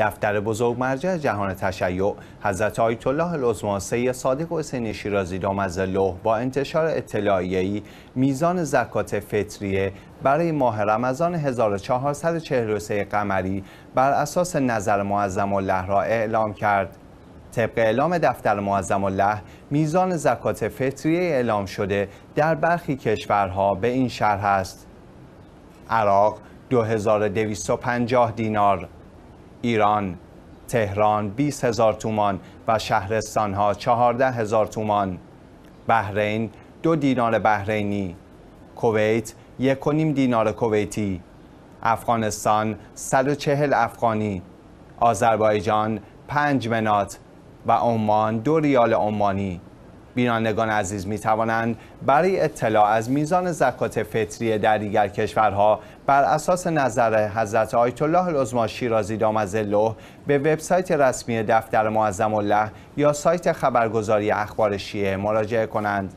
دفتر بزرگ مرجع جهان تشیع حضرت آیت الله العظما سید صادق حسینی شیرازی دامزله با انتشار اطلاعیه‌ای میزان زکات فطریه برای ماه رمضان 1443 قمری بر اساس نظر معظم الله را اعلام کرد. طبق اعلام دفتر معظم الله میزان زکات فطریه اعلام شده در برخی کشورها به این شرح است عراق 2250 دینار ایران تهران 20 هزار تومان و شهرستان ها 14 هزار تومان. بحرین دو دینار بحرینی. کویت یک و نیم دینار کویتی. افغانستان 140 افغانی. آذربایجان 5 منات و عمان دو ریال عمانی. بینندگان عزیز می توانند برای اطلاع از میزان زکات فطریه در دیگر کشورها بر اساس نظر حضرت آیت الله العظما شیرازی دامزله به وبسایت رسمی دفتر معظم الله یا سایت خبرگزاری اخبار شیعه مراجعه کنند.